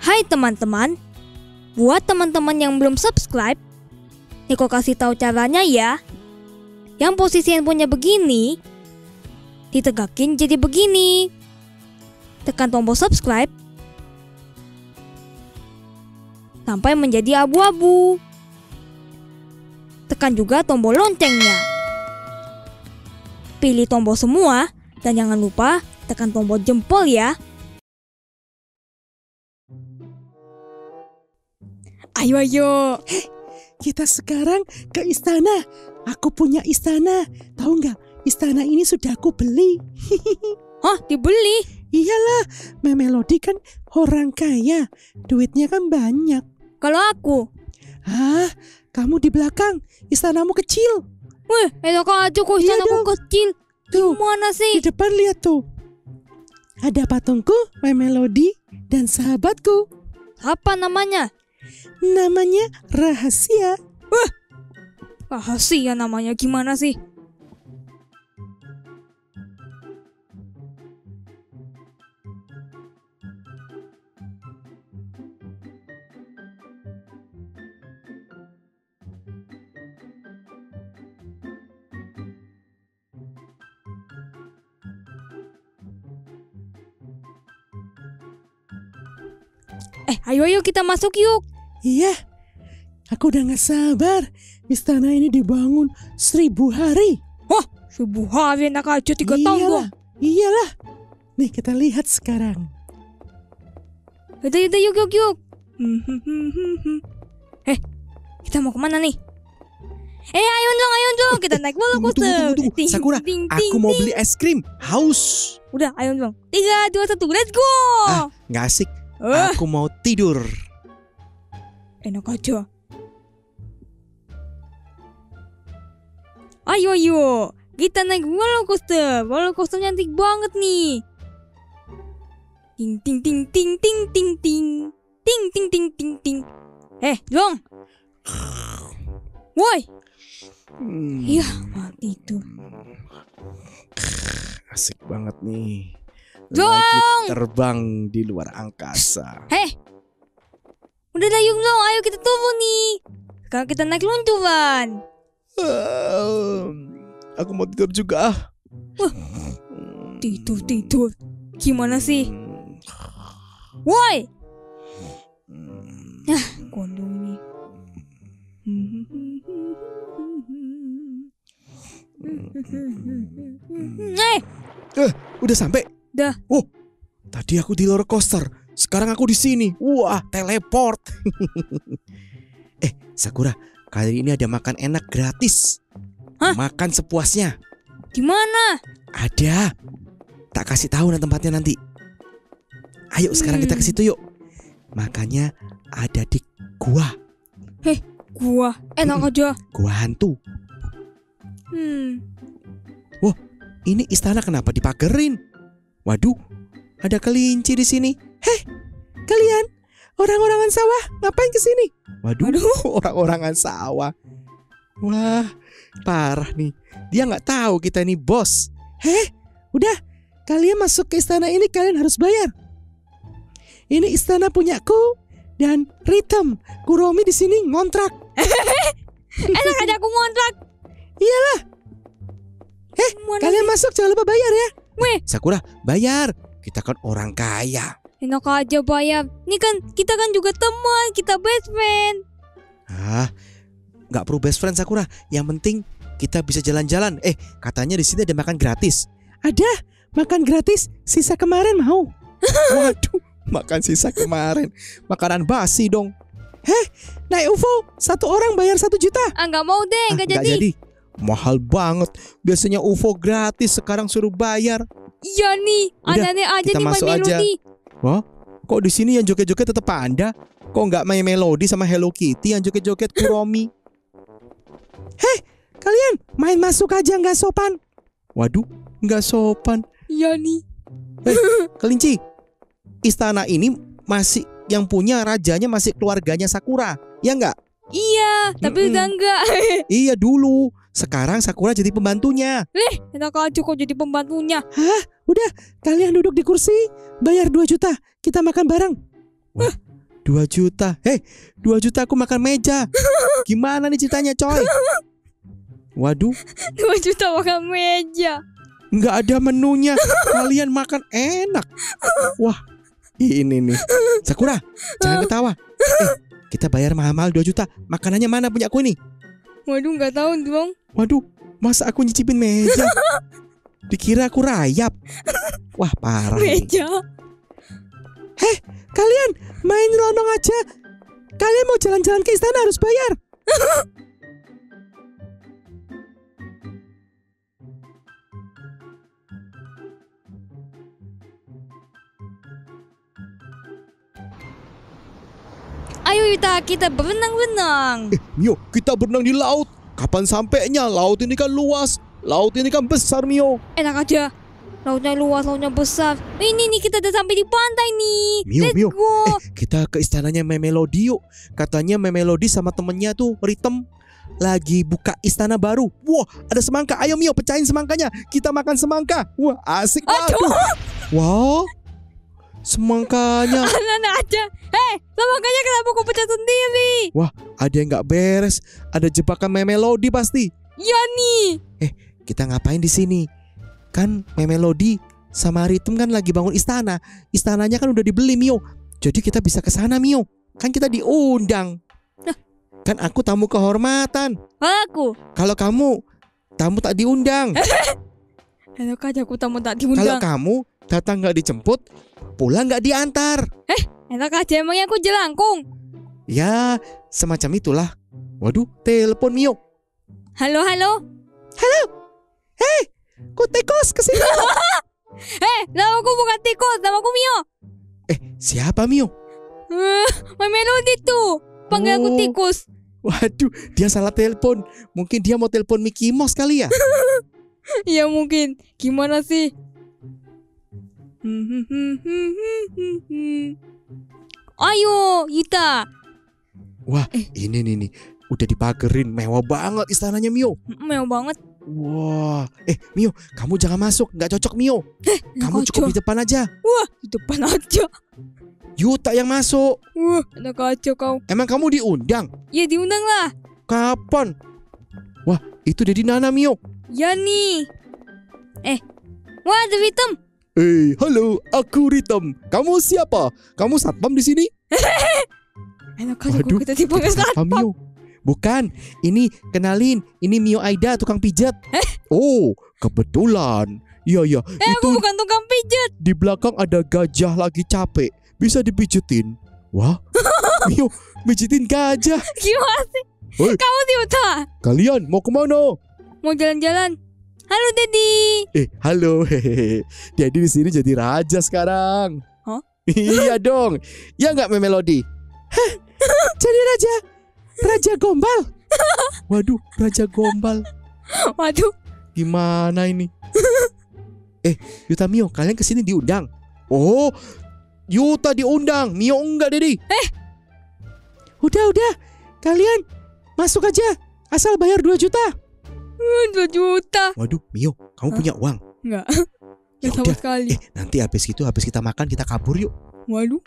Hai teman-teman, buat teman-teman yang belum subscribe, Niko kasih tahu caranya ya. Yang posisi handphonenya begini, ditegakin jadi begini. Tekan tombol subscribe sampai menjadi abu-abu. Tekan juga tombol loncengnya. Pilih tombol semua dan jangan lupa tekan tombol jempol ya. Ayo ayo. Kita sekarang ke istana. Aku punya istana. Tahu nggak? Istana ini sudah aku beli. Hah, dibeli? Iyalah, Memelodi kan orang kaya. Duitnya kan banyak. Kalau aku, Hah? Kamu di belakang. Istanamu kecil. weh, enak aja kok Iya istana aku dong. kecil. Tuh, Gimana di sih? depan lihat tuh. Ada patungku, Memelodi, dan sahabatku. Apa namanya? Namanya Rahasia. Rahasia namanya gimana sih? Ayo ayo kita masuk yuk. Iya, aku udah gak sabar. Istana ini dibangun seribu hari. Wah, subuh hari enak aja tiga tahun iyalah, dong. iyalah. Nih kita lihat sekarang. Yaudah, yaudah, yuk, yuk, yuk. Eh, kita mau ke mana nih? Eh, ayo dong, ayo dong. Kita naik roller Tunggu, tunggu, coaster. tunggu, tunggu. Ting, Sakura, ting, Aku ting, mau beli es krim. Haus. Udah, ayo dong. Tiga, dua, satu, let's go. Ah. Nggak asik. Eh, Aku mau tidur. enak aja. Ayo, ayo. Kita naik roller coaster. Roller coaster cantik banget nih. Ting, ting, ting, ting, ting, ting, ting. Ting, ting, ting, ting, ting. Eh, dong. Woi, Hmm, Iya, mati tuh. Asik banget nih. Dong. Lagi terbang di luar angkasa. Heh. Udah dah yuk dong, ayo kita turun nih. Sekarang kita naik luncuran. Ah, aku mau tidur juga. ah. Wah. Tidur, tidur. Gimana sih? Woi, Hmm. kondom ini. Eh, Udah sampai? Dah. Oh, tadi aku di roller coaster. Sekarang aku di sini. Wah, teleport. eh, Sakura, kali ini ada makan enak gratis. Hah? Makan sepuasnya. di mana? Ada. Tak kasih tahu nah tempatnya nanti. Ayo sekarang kita ke Hmm. situ yuk. Makanya ada di gua, Gua, enak aja. gua hantu. Hmm, Ini istana kenapa dipagerin? Waduh, ada kelinci di sini. Heh, kalian orang-orangan sawah ngapain ke sini? Waduh, orang-orangan sawah. Wah, parah nih. Dia nggak tahu kita ini bos. Heh, udah. Kalian masuk ke istana ini kalian harus bayar. Ini istana punyaku dan Ritem. Kuromi di sini ngontrak. enak aja aku ngontrak. Eh, Mana Kalian masuk jangan lupa bayar ya. Sakura, bayar. Kita kan orang kaya. Enak aja bayar. Nih kan kita kan juga teman, kita best friend. Ah, nggak perlu best friend Sakura. Yang penting kita bisa jalan-jalan. Eh, katanya di sini ada makan gratis. Ada makan gratis sisa kemarin mau. Waduh, makan sisa kemarin. Makanan basi dong. Naik UFO satu orang bayar satu juta. Ah nggak mau deh, Ah, nggak nggak jadi. Mahal banget. Biasanya UFO gratis, sekarang suruh bayar. Iya nih, Udah, aneh-aneh aja nih main masuk aja. melodi. Kok di sini yang joget-joget tetap Anda? Kok nggak main melodi sama Hello Kitty yang joget-joget Kuromi? Kalian main masuk aja nggak sopan. Waduh, nggak sopan. Iya nih. Kelinci, istana ini masih yang punya rajanya masih keluarganya Sakura. Ya nggak? Iya, tapi Mm-mm. udah enggak. Iya dulu. Sekarang Sakura jadi pembantunya. Enak aja kok jadi pembantunya. Hah? Udah, kalian duduk di kursi, bayar 2 juta. Kita makan bareng. 2 juta. Hei, 2 juta aku makan meja. Gimana nih ceritanya, coy? Waduh, 2 juta makan meja. nggak ada menunya. Kalian makan enak. Wah, ini nih. Sakura, jangan ketawa. Eh, kita bayar mahal-mahal 2 juta. Makanannya mana punya aku ini? Waduh nggak tahu dong. Waduh, masa aku nyicipin meja? Dikira aku rayap. Wah, parah. Meja. Kalian main nyelonong aja. Kalian mau jalan-jalan ke istana harus bayar. Ayo Yuta, kita berenang-renang. Mio, kita berenang di laut. Kapan sampainya? Laut ini kan luas. Laut ini kan besar, Mio. Enak aja. Lautnya luas, lautnya besar. Ini nih kita udah sampai di pantai nih. Mio, Let's Mio. go. Eh, kita ke istananya Memelodi yuk. Katanya Memelodi sama temennya tuh Ritem lagi buka istana baru. Wah, ada semangka. Ayo Mio, pecahin semangkanya. Kita makan semangka. Wah, asik banget. Aduh, Wow. Semangkanya anak aja. Hei, makanya kenapa kau pecah sendiri? ada yang nggak beres. Ada jebakan Memelodi pasti. Ya nih. Kita ngapain di sini? Kan Memelodi sama Ritem kan lagi bangun istana. Istananya kan udah dibeli Mio. Jadi kita bisa ke sana Mio. Kan kita diundang. Kan aku tamu kehormatan. Aku. Kalau kamu tamu tak diundang. Enak aja aku tamu tak Kalau diundang. kamu datang nggak dijemput, pulang nggak diantar. Enak aja emangnya aku jelangkung. Ya, semacam itulah. Waduh, telepon Mio. Halo, halo. Ku tekos ke sini. Eh, namaku bukan tikus, namaku Mio. Eh, siapa Mio? Eh, My Melody tuh. Panggil aku Oh. tikus. Waduh, dia salah telepon. Mungkin dia mau telepon Mickey Mouse kali ya. Ya mungkin. Gimana sih? Ayo, Yita. Wah, Eh. ini nih nih. Udah dipagerin, mewah banget istananya Mio. Mewah banget. Wah, eh Mio, kamu jangan masuk, nggak cocok Mio. Kamu Enak cukup di depan aja. Di depan aja. Yuta yang masuk. Wah, enak aja kau. Emang kamu diundang? Ya diundang lah. Kapan? Wah, itu Dedi Nana Mio. Ya nih. Eh, wah ada hitam. Eh, halo, aku Ritem. Kamu siapa? Kamu satpam di sini? Enak aja Waduh, kok kita dipanggil Satpam Mio. Bukan, ini kenalin, ini Mio Aida tukang pijat. Oh, kebetulan. Iya iya, Eh, itu aku bukan tukang pijat. di belakang ada gajah lagi capek. Bisa dipijetin. Wah, Mio, pijitin gajah. Gimana sih? Hoi. Kamu Uta. Kalian mau ke mana? Mau jalan-jalan. Halo, Dedi. Eh, halo. Hehehe. Jadi di sini jadi raja sekarang. Hah? iya dong. Ya nggak Memelodi? Jadi raja. Raja Gombal. Waduh, raja gombal. Waduh, Gimana ini? eh, Yuta Mio, kalian ke sini diundang? Oh, Yuta diundang, Mio enggak, Dedi. Udah udah. Kalian masuk aja. Asal bayar 2 juta. 2 juta. Waduh, Mio, kamu Hah? punya uang? Enggak. Ya Enggak sama udah. sekali. Eh, nanti habis itu habis kita makan kita kabur yuk. Waduh.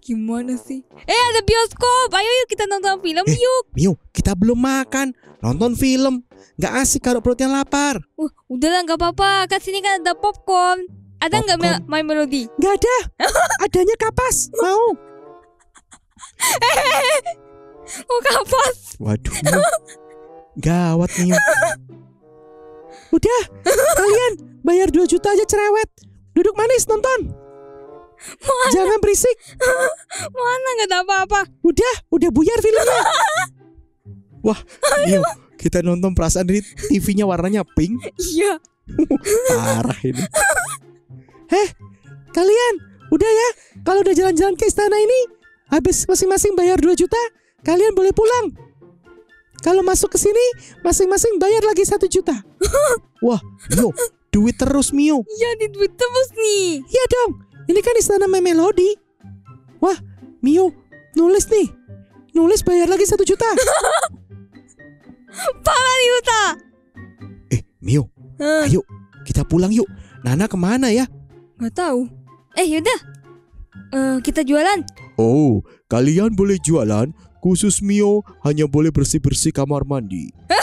Gimana sih? Eh, ada bioskop. Ayo yuk kita nonton film Eh. yuk. Mio, kita belum makan, nonton film. Nggak asik kalau perutnya lapar. Uh, udahlah nggak apa-apa. Kan sini kan ada popcorn. Ada nggak? Me- My Melody? Gak ada. Adanya kapas. Mau. Oh, kapas. Waduh, Mio. Gawat Mio. Udah. Kalian bayar 2 juta aja cerewet. Duduk manis nonton. Jangan berisik. Mana nggak ada apa-apa. Udah, udah buyar filmnya. Mio, kita nonton perasaan ini TV-nya warnanya pink. Iya. Parah ini. Kalian, udah ya. Kalau udah jalan-jalan ke istana ini, habis masing-masing bayar 2 juta, kalian boleh pulang. Kalau masuk ke sini, masing-masing bayar lagi satu juta. Mio, duit terus Mio. Iya duit terus nih. Iya dong, ini kan istana Memelodi. Wah, Mio, nulis nih. Nulis bayar lagi satu juta. Parah nih Uta. Eh, Mio, Hah, ayo kita pulang yuk. Nana ke mana ya? Nggak tahu. Eh yaudah. Eh, kita jualan. Oh, kalian boleh jualan, khusus Mio hanya boleh bersih-bersih kamar mandi.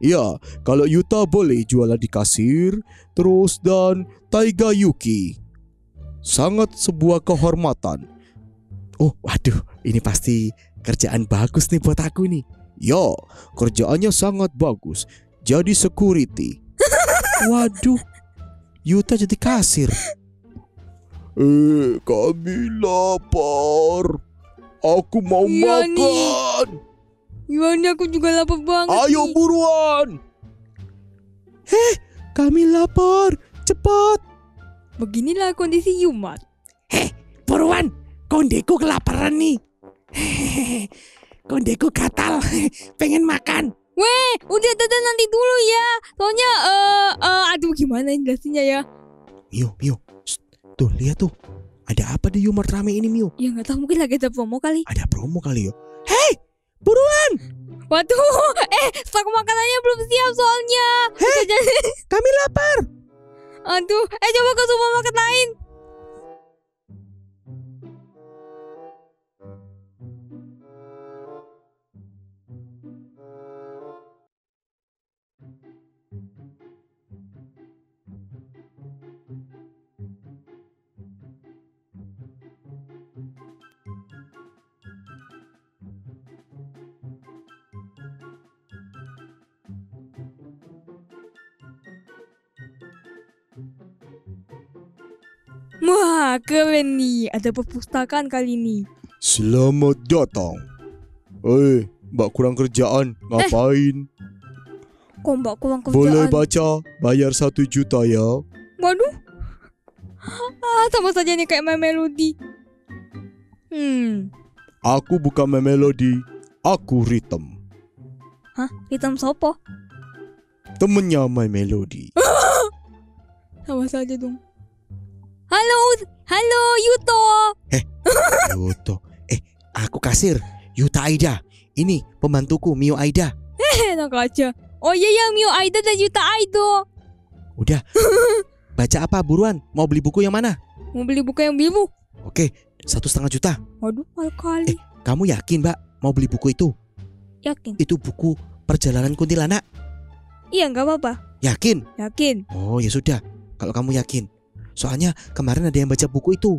Ya, kalau Yuta boleh jualan di kasir, terus dan Taiga Yuki. Sangat sebuah kehormatan. Oh, waduh, ini pasti kerjaan bagus nih buat aku nih. Ya, kerjaannya sangat bagus. Jadi security. Waduh, Yuta jadi kasir. Eh, kami lapar. Aku mau Iya nih. makan. Gimana aku juga lapar banget Ayo nih. buruan. Kami lapar. Cepat. Beginilah kondisi Yumat. Buruan. Kondeku kelaparan nih. Kondeku gatal. Pengen makan. Weh, udah dadah nanti dulu ya. Soalnya eh eh, aduh gimana ini jelasinnya ya? Mio, Mio. Shh, Tuh, lihat tuh. Ada apa di Yumart rame ini, Mio? Ya nggak tahu mungkin lagi ada promo kali. Ada promo kali yo. Waduh, eh stok makanannya belum siap soalnya. Hei, Kami lapar. aduh, eh coba ke supermarket lain. Wah, keren nih. Ada perpustakaan kali ini. Selamat datang. Eh, Mbak kurang kerjaan. Ngapain? Kok mbak kurang kerjaan? Boleh baca, bayar satu juta ya. Waduh. Ah, sama saja nih kayak My Melody. Hmm. Aku bukan melodi, aku rhythm. Hah? Hitam sopo? Temennya My Melody. Sama saja dong. Halo, halo Yuto. Yuto. Eh, aku kasir. Yuta Aida. Ini pembantuku Mio Aida. Enak aja. Oh iya ya Mio Aida dan Yuta Aido. Udah. Baca apa buruan? Mau beli buku yang mana? Mau beli buku yang biru. Oke, satu setengah juta. Waduh, mahal kali. Kamu yakin, Mbak, mau beli buku itu? Yakin? Itu buku perjalanan kuntilanak. Iya, nggak apa-apa. Yakin? Yakin. Oh, ya sudah. Kalau kamu yakin. Soalnya kemarin ada yang baca buku itu.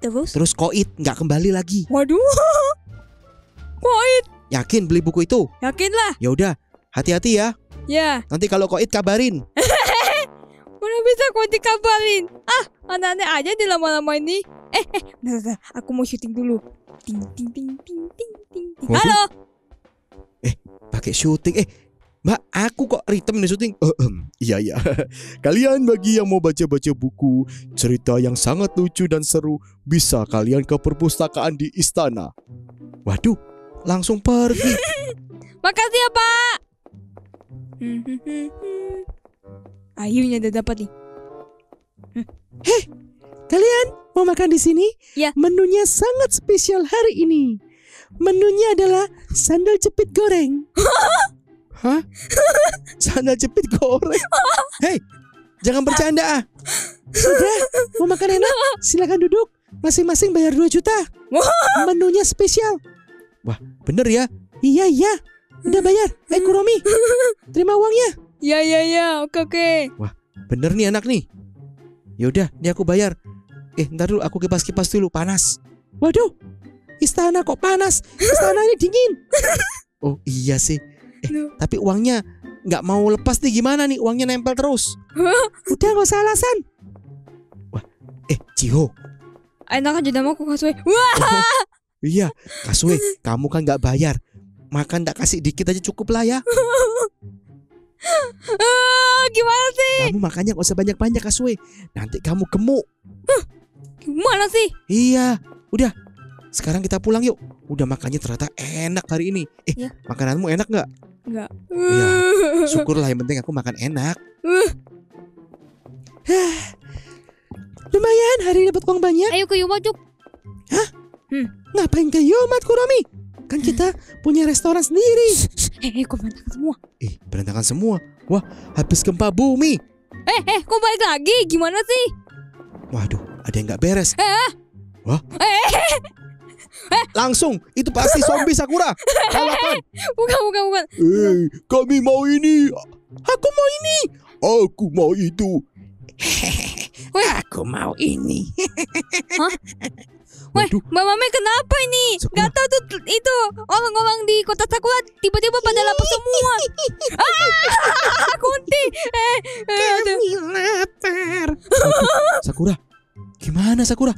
Terus? Terus koit nggak kembali lagi. Waduh. Koit. Yakin beli buku itu? Yakin lah. Ya udah, hati-hati ya. Ya, Nanti kalau koit kabarin. mana bisa kau dikabarin? Ah, aneh-aneh aja di lama-lama ini. Eh, eh, bentar, bentar. Aku mau syuting dulu. Ting, ting, ting, ting, ting, ting, ting. Waduh. Halo. Pakai syuting. Eh, Mbak, aku kok ritme nih syuting. Eh, iya iya. Kalian bagi yang mau baca-baca buku cerita yang sangat lucu dan seru, bisa kalian ke perpustakaan di istana. Waduh, langsung pergi. Makasih ya, Pak. Akhirnya udah dapat nih. Kalian mau makan di sini? Ya. Menunya sangat spesial hari ini. Menunya adalah sandal jepit goreng. Hah? Sandal jepit goreng. Hei, jangan bercanda ah. Sudah, mau makan enak? Silakan duduk. Masing-masing bayar 2 juta. Menunya spesial. Bener ya? Iya, iya. Udah bayar. Eh, Kuromi. Terima uangnya. Ya, ya, ya. Oke, oke. Bener nih anak nih. Yaudah, ini aku bayar. Eh, ntar dulu aku kipas-kipas dulu, panas. Waduh. Istana kok panas. Istana ini dingin. Oh iya sih. Eh, Loh. tapi uangnya nggak mau lepas nih gimana nih? Uangnya nempel terus. Udah gak usah alasan. Eh, Ciho. Enak aja nama aku kasih. Wah, Iya, Kaswe, kamu kan nggak bayar. Makan tak kasih dikit aja cukup lah ya. ah, gimana sih? Kamu makannya nggak usah banyak-banyak Kaswe. Nanti kamu gemuk. Gimana sih? Iya, udah. Sekarang kita pulang yuk. Udah makannya ternyata enak hari ini. Eh, Ya. makananmu enak nggak? Enggak. Iya. Syukurlah yang penting aku makan enak. Lumayan hari ini dapat uang banyak. Ayo ke Yuma Cuk. Ngapain ke Yomat Kuromi? Kan kita punya restoran sendiri. Eh, eh, kok berantakan semua? Eh, berantakan semua. Wah, habis gempa bumi. Eh, eh, kok balik lagi? Gimana sih? Waduh, ada yang nggak beres. Langsung, itu pasti zombie Sakura. Kalahkan. Bukan, bukan, bukan. Eh, kami mau ini. Aku mau ini. Aku mau itu. Woi. Aku mau ini. Weh, Waduh. Mbak Mame kenapa ini? Sakura. Gak tahu tuh itu orang-orang di kota Sakura tiba-tiba pada lapar semua. ah, kunti. Eh, eh, aduh. lapar. Sakura, gimana Sakura?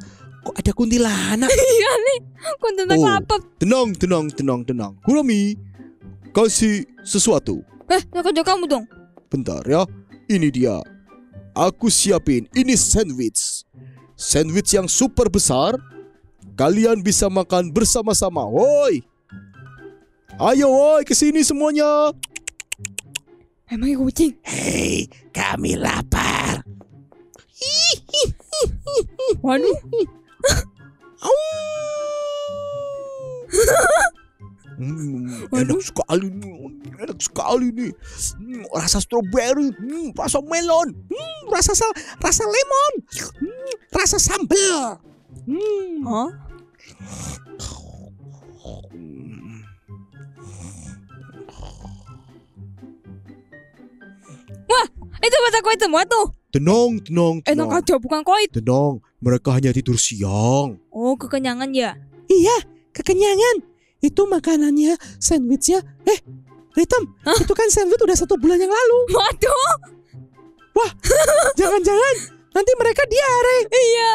Kok ada kuntilanak? Iya nih, kunti Oh. lapar. Tenang, tenang, tenang, tenang. Kurami, kasih sesuatu. Eh, yang kerja kamu dong. Bentar ya. Ini dia. Aku siapin ini sandwich. Sandwich yang super besar. Kalian bisa makan bersama-sama. Woi. Ayo woi ke sini semuanya. Emang kucing. Hei, kami lapar. Waduh. Hmm, enak sekali nih. Enak sekali nih. Hmm, rasa strawberry, hmm, rasa melon, hmm, rasa sal, rasa lemon, hmm, rasa sambal. Hmm. Hah? Wah, itu mata itu semua tuh. Tenang, tenang, Enak tenang. aja bukan koit. Tenang, mereka hanya tidur siang. Oh, kekenyangan ya. Iya, kekenyangan. Itu makanannya, sandwichnya. Eh, Ritem, itu kan sandwich udah satu bulan yang lalu. Waduh. Jangan-jangan nanti mereka diare. Iya.